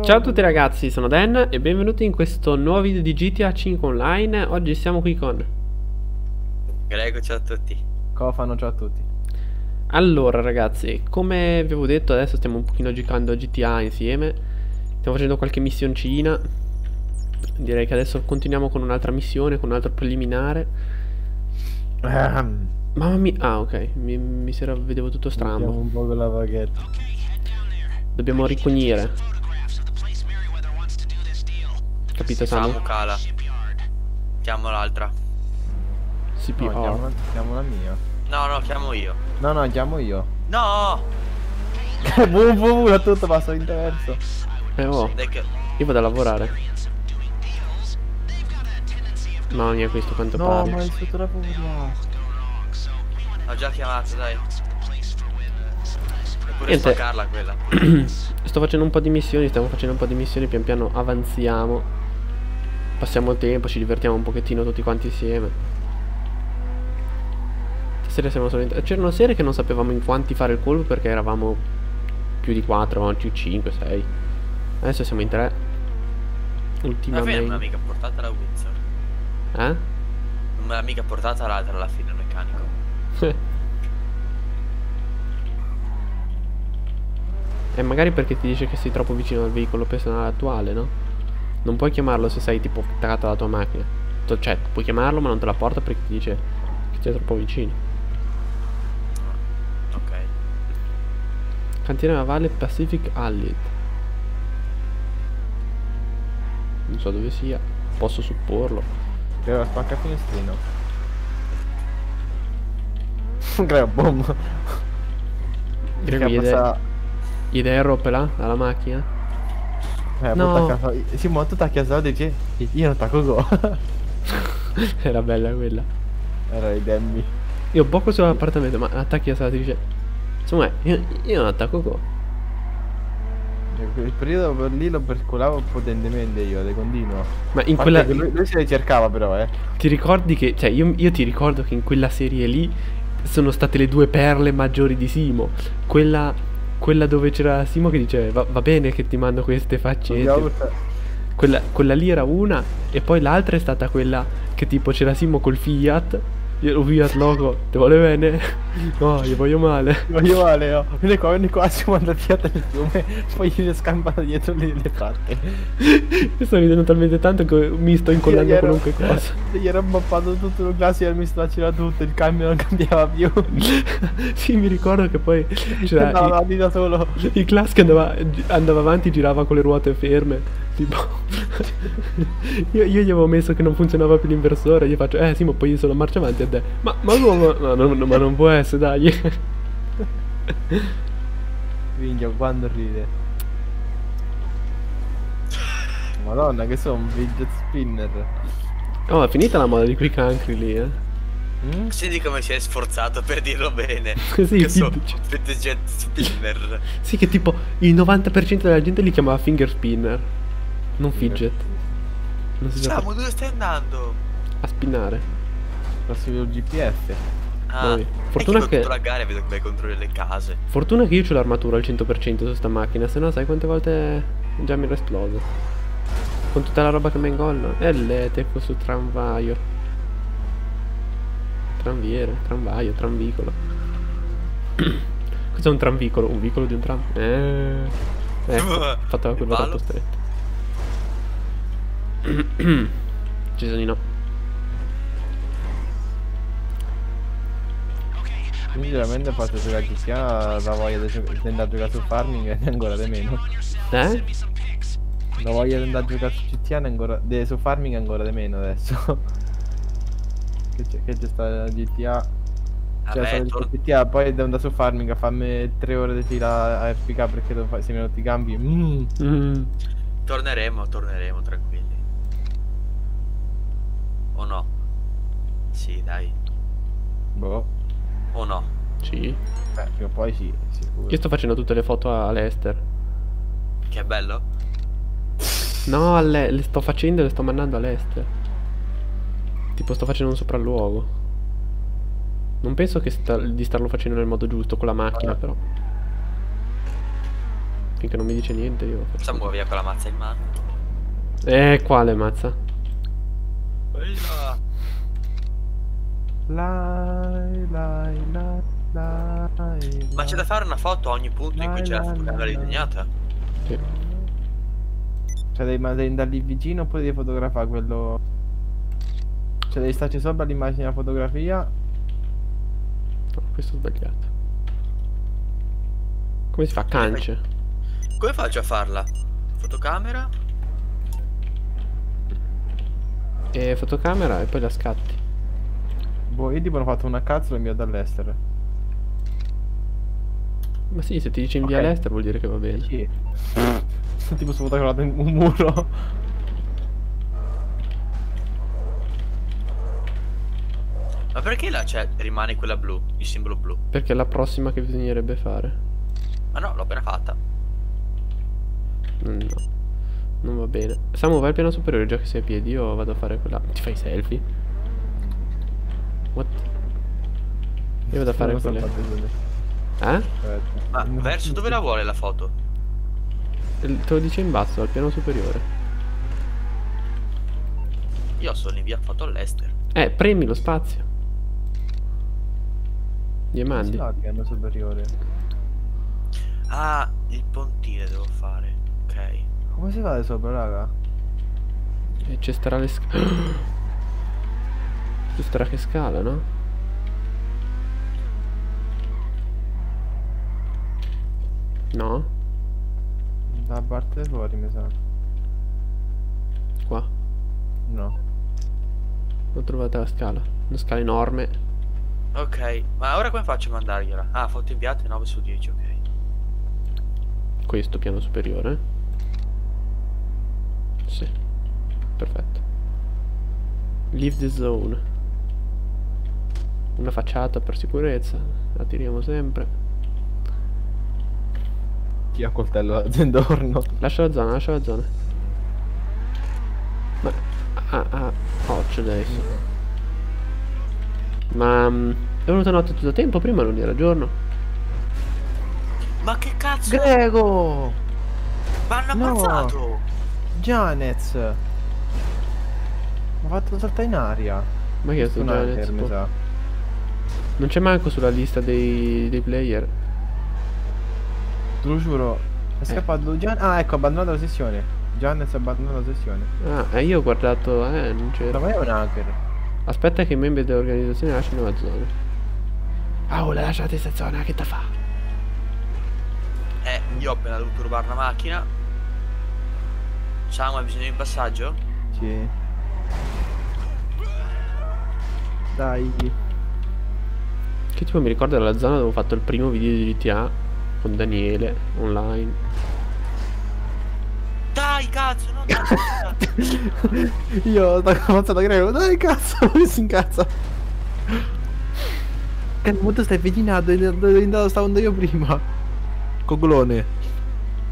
Ciao a tutti ragazzi, sono Dan e benvenuti in questo nuovo video di GTA 5 Online. Oggi siamo qui con... Grego, ciao a tutti. Cofano, ciao a tutti. Allora ragazzi, come vi avevo detto adesso stiamo un pochino giocando a GTA insieme. Stiamo facendo qualche missioncina. Direi che adesso continuiamo con un'altra missione, con un altro preliminare. Mamma mia... Ah ok, mi, mi si era... vedevo tutto mettiamo strambo. un po' con la vaghetta. Dobbiamo ricognire. Capito Samu? Samu cala. Chiamo l'altra. CPO. No, chiamo, la- chiamo la mia. No, no, chiamo io. No, no, chiamo io. No! Boom, boom, tutto passa in verso. Eh oh, io vado a lavorare. Mamma mia questo quanto No, parla. ma il sotto la furia. Ho già chiamato, dai. Eppure Niente. spaccarla quella. Sto facendo un po' di missioni, stiamo facendo un po' di missioni, pian piano avanziamo. Passiamo il tempo, ci divertiamo un pochettino tutti quanti insieme. Stasera siamo solamente... C'erano sere che non sapevamo in quanti fare il colpo perché eravamo più di 4, eravamo più 5, 6. Adesso siamo in 3. Alla fine non me l'ha Ultimamente. mica portata la Windsor. Eh? Non me l'ha mica portata l'altra alla fine il meccanico. E magari perché ti dice che sei troppo vicino al veicolo personale attuale, no? Non puoi chiamarlo se sei tipo attaccato alla tua macchina. Cioè, puoi chiamarlo ma non te la porta perché ti dice che sei troppo vicino. Ok. Cantiere navale Pacific Allied. Non so dove sia. Posso supporlo. Creo spacca finestrino. Creo che gli dai- il roppela alla macchina? Eh, No. Sì, ma tu tacchi a saldo e dici Io non attacco go. Era bella quella. Era i demmi. Io poco sull'appartamento, ma attacchi a sala ti dice. Insomma, io, io non attacco go. Il periodo per lì lo percolavo potentemente io, di continuo. Ma in quella. Lui, lui se le cercava però, eh. Ti ricordi che. Cioè, io, io ti ricordo che in quella serie lì sono state le due perle maggiori di Simo. Quella. Quella dove c'era Simo che dice va, va bene che ti mando queste faccette. Quella, quella lì era una. E poi l'altra è stata quella che tipo c'era Simo col Fiat. Io Fiat logo, ti vuole bene? No, gli voglio male. Voglio male, oh. Vieni qua, vieni qua, siamo andati a nel fiume, poi gli è scampata dietro le, le patte. Io sto ridendo talmente tanto che mi sto incollando a ero- qualunque cosa. Gli era mappato tutto il classe e mi stracciava tutto, il cambio non cambiava più. sì, mi ricordo che poi c'era Andava avanti da solo. il class che andava, andava avanti, girava con le ruote ferme. Tipo, io, io gli avevo messo che non funzionava più l'inversore. Gli faccio, eh sì, ma poi io sono a marcia avanti a te. Ma, ma come? No, no, no, ma non può essere, dai. Minchia, quando ride. Madonna, che sono un fidget spinner. Oh, è finita la moda di quei cancri lì, eh. Mm? Senti come si è sforzato per dirlo bene. Sì, che so, fidget spinner. Sì, che tipo il 90% della gente li chiamava finger spinner. Non fidget. Non si sa Samu, dove stai andando? a spinnare. Prossimo il GPS. Ah, Dove? fortuna che... la gara e vedo come controlli le case. Fortuna che io ho l'armatura al 100% su sta macchina, se no sai quante volte già mi era esploso. Con tutta la roba che mi ingollo. E l'eteco su tramvaio. Tranviere, tramvaio, tranvicolo. Cos'è un tranvicolo? Un vicolo di un tram? Eh. Ecco, fatto la curva troppo stretta. Cesonino. Sinceramente faccio giocare a GTA, la voglia di di andare a giocare su farming è ancora di meno. Eh? La voglia di andare a giocare su GTA è ancora. de- su farming è ancora di meno adesso. che c'è, che c'è sta GTA. Cioè, Vabbè, sono GTA, poi devo andare su farming a farmi 3 ore di fila a RPK perché devo fare, se mi rotti i gambi. Mm. Mm. torneremo, torneremo tranquilli. O no? Sì, dai. Boh. O no? Sì. Beh, prima o poi sì, sicuro. Io sto facendo tutte le foto all'Ester. Che bello? No, alle- le sto facendo e le sto mandando all'Ester. Tipo sto facendo un sopralluogo. Non penso che sta- di starlo facendo nel modo giusto con la macchina, però. Finché non mi dice niente io faccio. Facciamo via con la mazza in mano. Eh, quale mazza? Ma c'è da fare una foto a ogni punto in cui c'è la fotocamera disegnata? Sì. Cioè devi, ma devi andare lì vicino oppure devi fotografare quello... Cioè devi starci sopra l'immagine della fotografia No, questo ho sbagliato. Come si fa? Cance. Come faccio a farla? Fotocamera? E fotocamera e poi la scatti. Boh, io tipo ho fatto una cazzo e l'ho inviato all'estero Ma sì, se ti dice invia Ok. all'estero vuol dire che va bene. Sì Tipo sono fotografato in un muro Ma perché là c'è, rimane quella blu, il simbolo blu? Perché è la prossima che bisognerebbe fare. Ma no, l'ho appena fatta. Mm, No. Non va bene. Samu, vai al piano superiore già che sei a piedi. Io vado a fare quella. Ti fai selfie? What? Io vado a fare quelle. vedere. Eh? Ma verso dove la vuole la foto? Te lo dice in basso, al piano superiore. Io sono in via foto all'estero. Eh, premi lo spazio. Mandi. fa al piano superiore? Ah, il pontile devo fare. Ok. Come si fa da sopra, raga? E c'è starà le scale. Ci starà che scala, no? No? Da parte fuori mi sa Qua. No Ho trovato la scala. Una scala enorme. Ok, ma ora come faccio a mandargliela? Ah, foto inviate 9 su 10, ok. Questo piano superiore. Sì. Perfetto. Leave the zone. Una facciata per sicurezza. La tiriamo sempre. Chi ha coltello da zendorno? Lascia la zona, lascia la zona. Ma... Ah, ah, occhio adesso. Ma... mm, è venuta notte tutto il tempo, prima non era giorno. Ma che cazzo? Grego! Ma hanno No. Janez! Mi ha fatto saltare in aria Ma che è sto Gianez? Non c'è manco sulla lista dei, dei player. Te lo giuro È scappato Gian... Ah ecco, ha abbandonato la sessione Janez ha abbandonato la sessione Ah, e io ho guardato... Eh, non c'era. Ma è un hacker Aspetta che i membri dell'organizzazione lasciano la zona. Ah, oh, lasciate questa zona, che te fa? Eh, io ho appena dovuto rubare una macchina. Ciao, ma hai bisogno di un passaggio? Sì Dai Che tipo mi ricorda la zona dove ho fatto il primo video di GTA con Daniele online. Dai, cazzo, no, dai. Io sto avanzando Grego Dai cazzo Mi si incazza Che al punto stai avvicinando Dove stavo andando io prima Coglone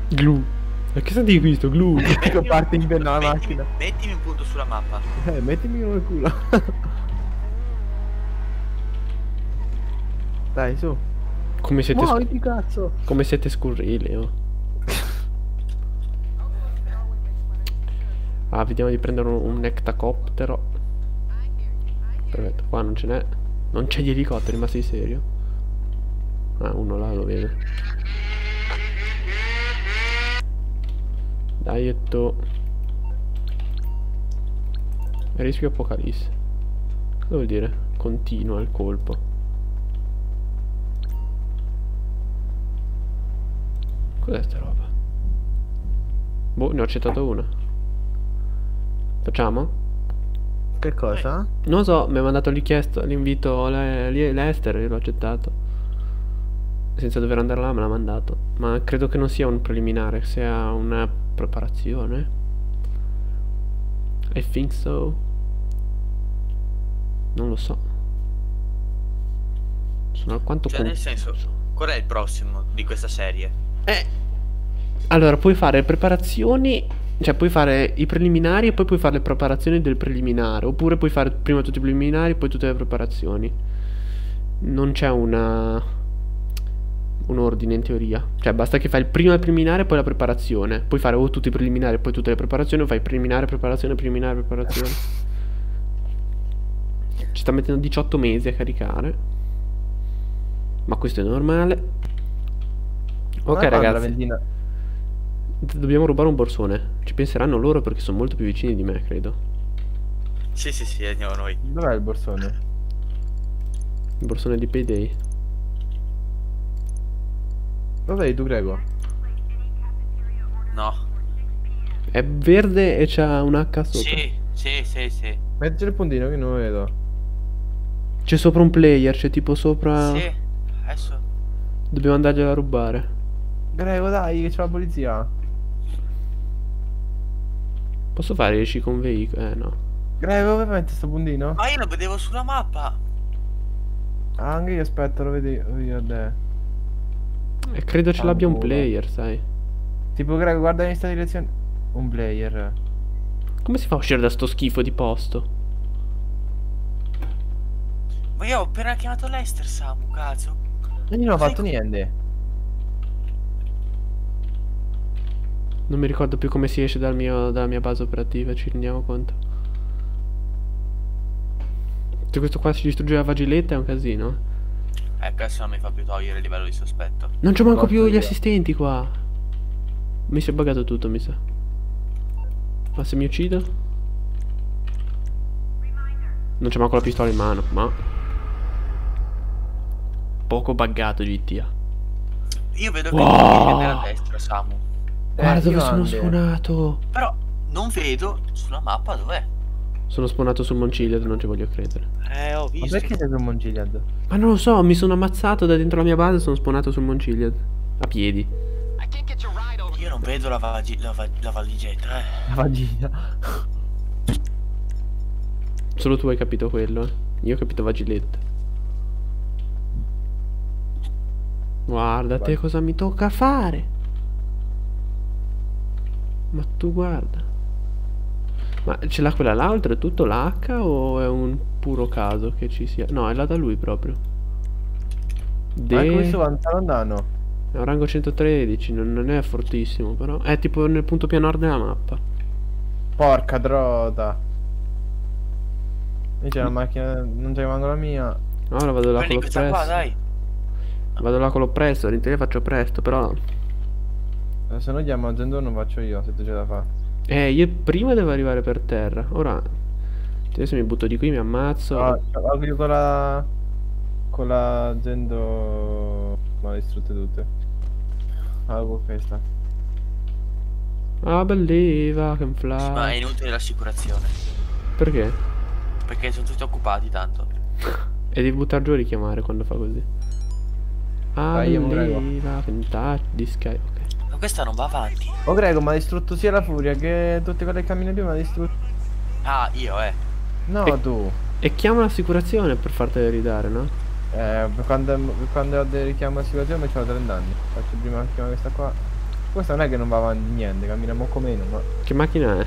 Glu. Ma che senti questo? Glu. Ecco parte in penna la Mettimi- macchina Mettimi un punto sulla mappa. Eh mettimi uno nel culo Dai su Come siete, Muoviti cazzo come siete scurrili, oh. Ah, vediamo di prendere un, un ectacoptero. Perfetto, qua non ce n'è. Non c'è di elicotteri, ma sei serio? Ah, uno là lo vedo. Dai, etto. Rischio apocalisse. Cosa vuol dire? Continua il colpo. Cos'è sta roba? Boh, ne ho accettato una. Facciamo? Che cosa? Non so, mi ha mandato l'invito le- le- l'Ester, io l'ho accettato. Senza dover andare là me l'ha mandato. Ma credo che non sia un preliminare, sia una preparazione. I think so. Non lo so. Sono alquanto Cioè, nel senso, qual è il prossimo di questa serie? Eh. Allora, puoi fare preparazioni, cioè puoi fare i preliminari e poi puoi fare le preparazioni del preliminare, oppure puoi fare prima tutti i preliminari e poi tutte le preparazioni. Non c'è una un ordine in teoria. Cioè, basta che fai il primo il preliminare e poi la preparazione. Puoi fare o tutti i preliminari e poi tutte le preparazioni, o fai preliminare, preparazione, preliminare, preparazione. Ci sta mettendo 18 mesi a caricare. Ma questo è normale. Ok, la ragazzi. Dobbiamo rubare un borsone. Ci penseranno loro perché sono molto più vicini di me, credo. Sì, sì, sì, andiamo noi. Dov'è il borsone? Il borsone di Payday. Dov'è tu, Grego? No. È verde e c'ha un H sopra. Sì, sì, sì, sì. Metti il puntino che non lo vedo. C'è sopra un player, c'è tipo sopra. Sì. Adesso. Dobbiamo andargliela a rubare. Grego, dai, che c'è la polizia. Posso fare esci con veicolo? Eh no. Grego, dove metti sto puntino? Ma io lo vedevo sulla mappa. Ah, anche io aspetta, lo vedi io te. E credo ce l'abbia un player, sai. Tipo, Grego, guarda in questa direzione. Un player. Come si fa a uscire da sto schifo di posto? Ma io ho appena chiamato Lester, Samu, cazzo. E io non ho fatto niente. Non mi ricordo più come si esce dal mio- dalla mia base operativa, ci rendiamo conto. Se questo qua si distrugge la vagiletta è un casino. Ecco, adesso non mi fa più togliere il livello di sospetto. Non c'ho manco più gli assistenti qua. Mi si è buggato tutto, mi sa. Ma se mi uccido? Non c'è manco la pistola in mano, ma... Poco buggato GTA. Io vedo che Wow. prendere a destra, Samu. Guarda Eh, dove sono ande. spawnato. Però non vedo sulla mappa dov'è. Sono spawnato sul Monciliad, non ci voglio credere. Eh, ho Ma visto. perché sei su Monciliad? Ma non lo so, mi sono ammazzato da dentro la mia base e sono spawnato sul Monciliad. A piedi. Io non vedo la, vagi- la, va- la valigetta, eh. La vagina. Solo tu hai capito quello, eh. Io ho capito vagiletta. Guarda te cosa mi tocca fare. Ma tu guarda. Ma ce l'ha quella là oltretutto la H o è un puro caso che ci sia? No, è la da lui proprio. Ma De... questo va sta lontano. È un rango 113, non, non è fortissimo però. È tipo nel punto più a nord della mappa. Porca trota. Lì c'è la macchina, non c'è manco la mia. Ora vado là con qua, l'oppresso. dai. Vado là con l'oppresso, in teoria faccio presto, però... Eh, Se no chiamo a Zendor non faccio io, se tu ce la fa. Eh, io prima devo arrivare per terra. Ora... Adesso mi butto di qui, mi ammazzo. Ah, ah, io con la... Con la Zendo... Ma le distrutte tutte. Ah, con questa. Ah, belliva, can Sì, ma è fly. inutile l'assicurazione. Perché? Perché sono tutti occupati tanto. E devi buttar giù a richiamare quando fa così. Ah, can touch the sky. Ok. Ma questa non va avanti. Oh Grego, ma ha distrutto sia la furia che tutte quelle che cammina più, ma ha distrutto... Ah, io, eh. No, E- tu. E chiama l'assicurazione per fartele ridare, no? Eh, quando, quando ho dei richiami a situazione mi c'ho 30 anni. Faccio prima chiamare questa qua. Questa non è che non va avanti niente, cammina molto meno, ma... Che macchina è?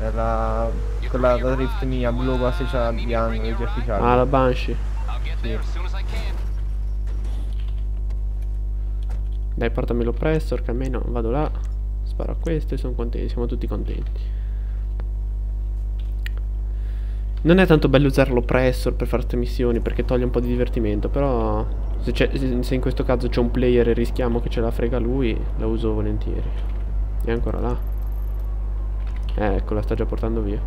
È la... quella da drift mia, blu quasi c'ha bianco, legge ufficiale. Ah, la Banshee. Sì. Dai, portami l'oppressor, che almeno vado là. Sparo a questo e sono contenti, siamo tutti contenti. Non è tanto bello usare l'oppressor per fare queste missioni perché toglie un po' di divertimento, però se- se in questo caso c'è un player e rischiamo che ce la frega lui, la uso volentieri. È ancora là. Eh, ecco, la sta già portando via.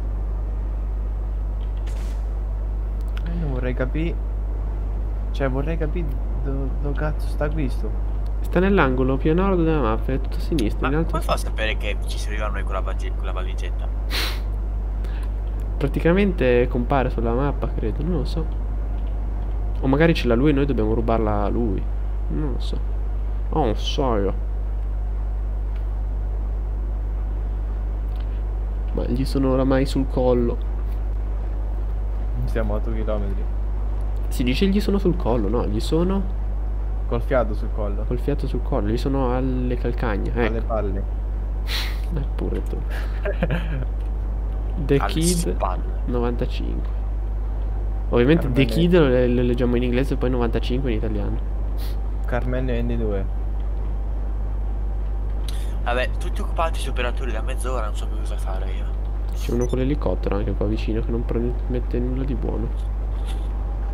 Eh, non vorrei capire... Cioè, vorrei capire dove do cazzo sta questo. Sta nell'angolo più a nord della mappa, è tutto a sinistra. Ma in alto come fa a sapere che ci serviva a noi con la, vagi- con la valigetta? Praticamente compare sulla mappa, credo, non lo so. O magari ce l'ha lui e noi dobbiamo rubarla a lui. Non lo so. Oh, non so io. Ma gli sono oramai sul collo. Siamo a 8 km. Si dice gli sono sul collo, no? Gli sono Col fiato sul collo. col fiato sul collo, gli sono alle calcagna. Alle Ecco, palle. eh, pure tu. The Alle Kid spalle. 95. Ovviamente Eh, The. Kid lo, lo leggiamo in inglese e poi 95 in italiano. Carmen ne vendi due. Vabbè, tutti occupati sui operatori da mezz'ora, non so più cosa fare io. C'è uno con l'elicottero anche qua vicino che non promette nulla di buono.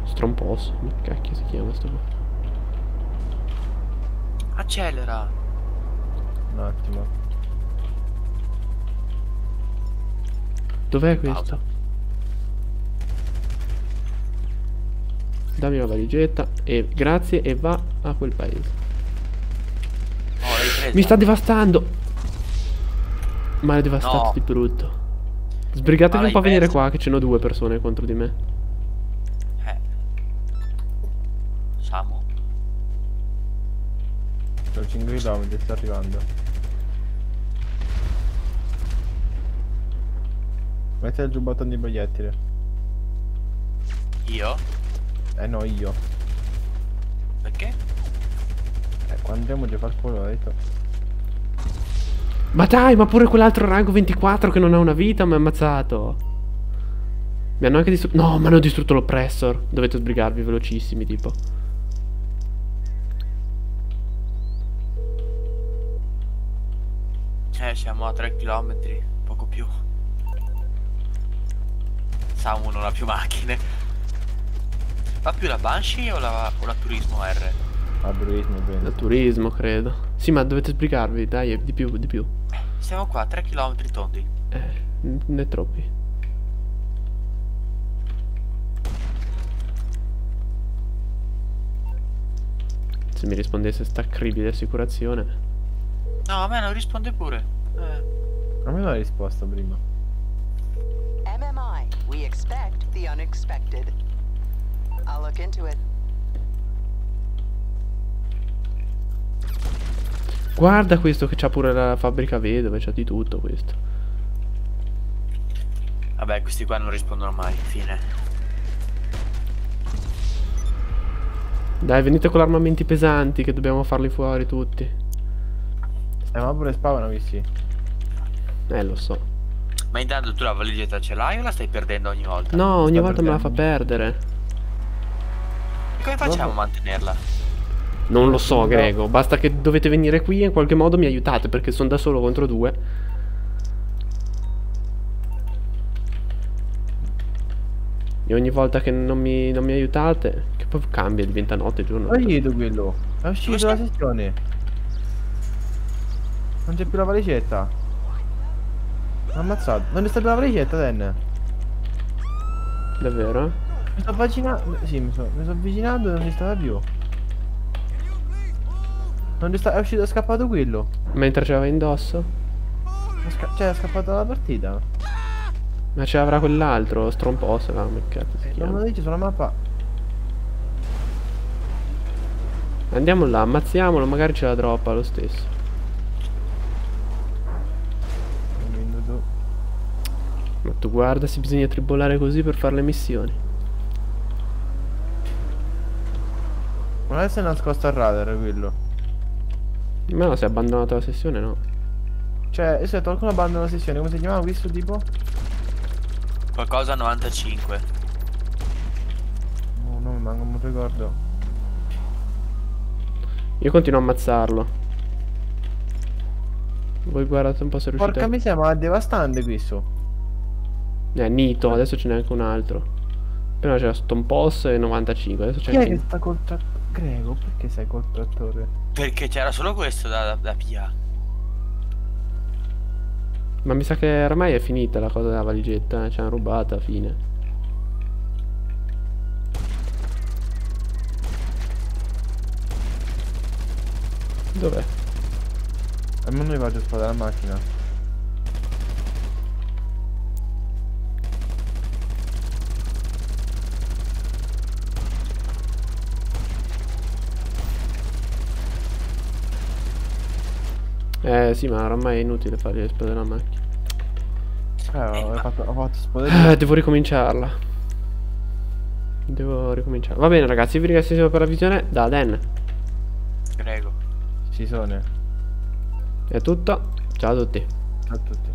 Strompos. Che cacchio si chiama sto qua? Accelera! Un attimo. Dov'è questo? Dammi la valigetta e grazie e va a quel paese. Oh? Mi sta devastando! Ma è devastato No. di brutto. Sbrigatevi un po' a venire qua che ci sono due persone contro di me. Eh. Samu. Sono 5 km, sto arrivando. Metti il giubbotto di proiettile. Io? Eh no, io. Perché? Eh, quando andiamo già far culo, detto. Ma dai, ma pure quell'altro rango 24 che non ha una vita mi ha ammazzato. Mi hanno anche distrutto... No, mi hanno distrutto l'oppressor. Dovete sbrigarvi velocissimi, tipo. Siamo a 3 km, poco più. Samu non ha più macchine. Fa più la Banshee o la, o la Turismo R? A bruismo Da prendo. turismo, credo. Sì, ma dovete sbrigarvi, dai, di più, di più. Siamo qua, 3 km tondi. Eh, ne troppi. Se mi rispondesse sta cribile assicurazione. No, a me non risponde pure. Eh. A me l'ha risposto prima. MMI, we expect the unexpected. I'll look into it. Guarda questo che c'ha pure la fabbrica vedove, c'ha di tutto questo. Vabbè, questi qua non rispondono mai. Fine. Dai, venite con armamenti pesanti che dobbiamo farli fuori tutti. Eh, ma pure spawnano visti. Eh, lo so. Ma intanto tu la valigetta ce l'hai o la stai perdendo ogni volta? No, ogni Sta volta me la fa perdendo. perdere. E come facciamo a mantenerla? Non lo so, No. Grego. Basta che dovete venire qui e in qualche modo mi aiutate perché sono da solo contro due. E ogni volta che non mi, non mi aiutate, che poi cambia, diventa notte, giorno. Ma io quello. È uscito la sessione. Non c'è più la valigetta. Ammazzato. Non c'è più la valigetta, Dan. Davvero? Mi sto avvicinando. Sì, mi sto, mi sto avvicinando e non ci stava più. Non ci sta... È uscito, è scappato quello. Mentre ce l'aveva indosso? Sca- cioè, è scappato dalla partita. Ma ce l'avrà quell'altro, Strompos, là, cazzo si Non me lo dice sulla mappa. Andiamo là, ammazziamolo, magari ce la droppa lo stesso. Ma tu guarda se bisogna tribolare così per fare le missioni. Ma adesso è nascosto al radar quello. Ma no, si è abbandonato la sessione, no. Cioè, se qualcuno abbandona la sessione, come si chiamava questo tipo? Qualcosa a 95. No, no, mi manca un ricordo. Io continuo a ammazzarlo. Voi guardate un po' se riuscite. Porca miseria, ma è devastante questo. Eh, Nito, adesso ce n'è anche un altro. Prima c'era Stompos e 95, adesso c'è Chi è che sta col trattore? Grego, perché sei col trattore? Perché c'era solo questo da, da, da PA. Ma mi sa che ormai è finita la cosa della valigetta, eh, ce l'hanno rubata, fine. Dov'è? Almeno mi faccio spadare la macchina. Eh sì, ma ormai è inutile fargli esplodere la macchina. Eh, ho fatto, ho fatto esplodere. Eh, devo ricominciarla. Devo ricominciarla. Va bene ragazzi, vi ringrazio per la visione. Da Dan. Prego. Ci sono. È tutto. Ciao a tutti. A tutti.